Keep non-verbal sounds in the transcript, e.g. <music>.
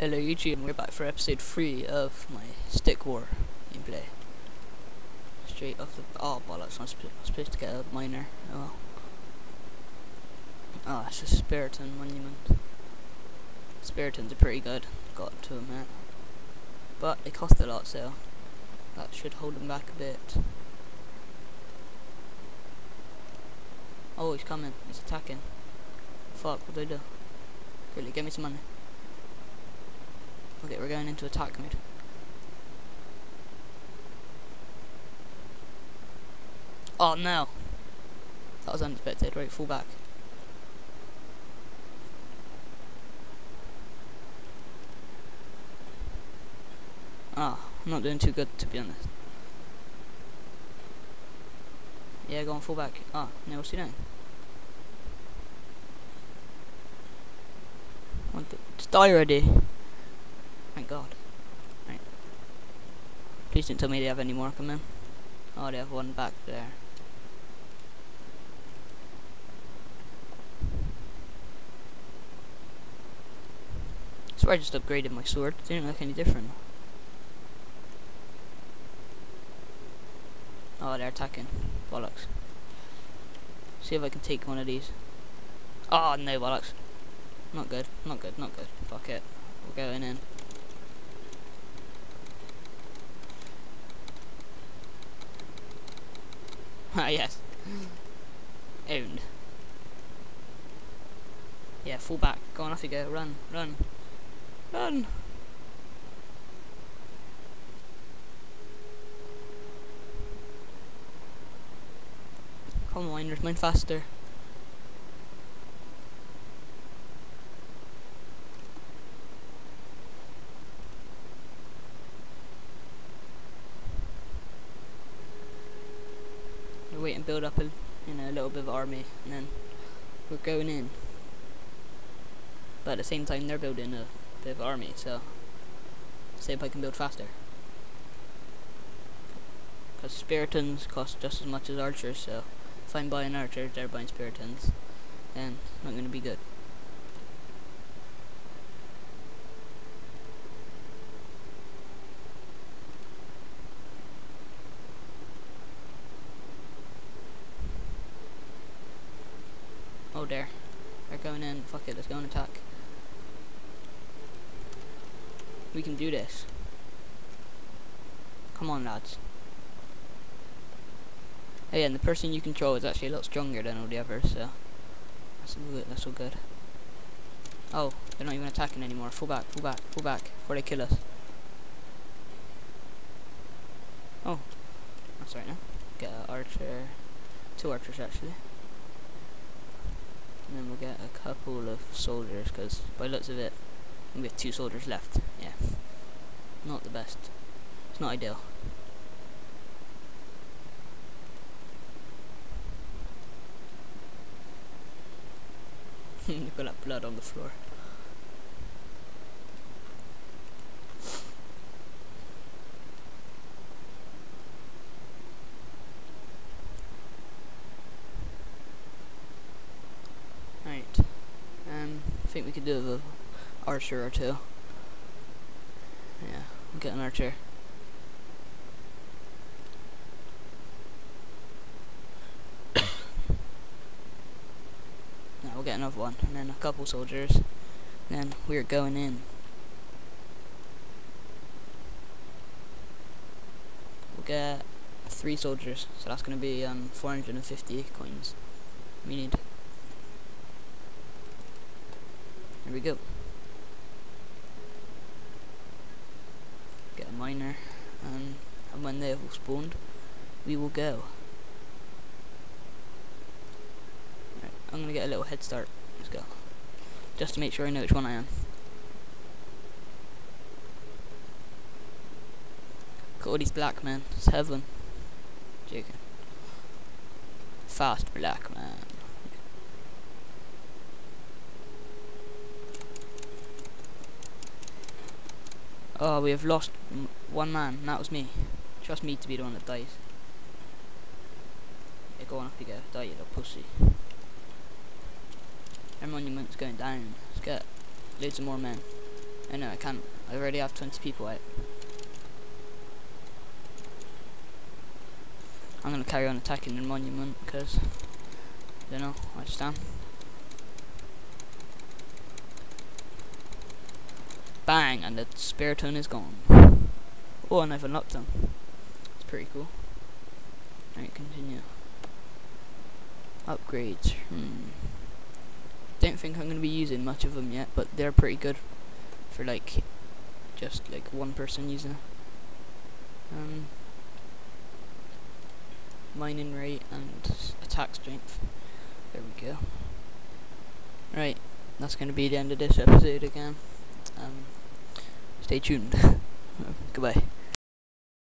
Hello YouTube, and we're back for episode 3 of my Stick War gameplay. Straight off the... oh bollocks, I'm sp supposed to get a miner. Oh well. Oh, it's a Spearton monument. Speartons are pretty good, got to admit. But they cost a lot, so that should hold them back a bit. Oh, he's coming, he's attacking. Fuck, what do I do? Really, give me some money. Okay, we're going into attack mode. Oh no! That was unexpected. Right, fall back. Ah, oh, I'm not doing too good to be honest. Yeah, go on, fall back. Ah, oh, no, what's he doing? Just die already. Thank God. Right. Please don't tell me they have any more coming. Oh, they have one back there. So I just upgraded my sword. It didn't look any different. Oh, they're attacking. Bollocks. See if I can take one of these. Oh, no, bollocks. Not good, not good, not good. Fuck it. We're going in. Ah, yes. Owned. Yeah, fall back. Go on, off you go. Run, run. Run! Come on, there's mine faster. Wait and build up a you know a little bit of army and then we're going in. But at the same time they're building a bit of army so see if I can build faster. Because Speartons cost just as much as archers so if I'm buying archers they're buying Speartons and not going to be good Oh, there. They're going in. Fuck it, let's go and attack. We can do this. Come on, lads. Yeah, and the person you control is actually a lot stronger than all the others, so that's all good. That's all good. Oh, they're not even attacking anymore. Fall back, fall back, fall back before they kill us. Oh, that's right now. Get an archer, two archers actually. And then we'll get a couple of soldiers, because by looks of it, we have two soldiers left. Yeah. Not the best. It's not ideal. <laughs> Look at that blood on the floor. Think we could do the archer or two. Yeah, we'll get an archer. now we'll get another one, and then a couple soldiers. Then we're going in. We'll get three soldiers, so that's going to be um, 450 coins we need. Here we go. Get a miner, and, and when they have all spawned, we will go. Right, I'm gonna get a little head start. Let's go. Just to make sure I know which one I am. Got all these black men. It's heaven. Joking. Fast black man. Oh, we have lost one man, that was me. Trust me to be the one that dies. Yeah, go on, off you go. Die, you little pussy. Our monument's going down. Let's get loads of more men. I know I can't. I already have 20 people out. I'm gonna carry on attacking the monument because I don't know. I just am. Bang, and the Spearton is gone. Oh, and I've unlocked them. It's pretty cool. Alright, continue. Upgrades. Hmm. Don't think I'm going to be using much of them yet, but they're pretty good for like just like one person using. Um, mining rate and attack strength. There we go. Right, that's going to be the end of this episode again. Um, stay tuned. <laughs> Goodbye.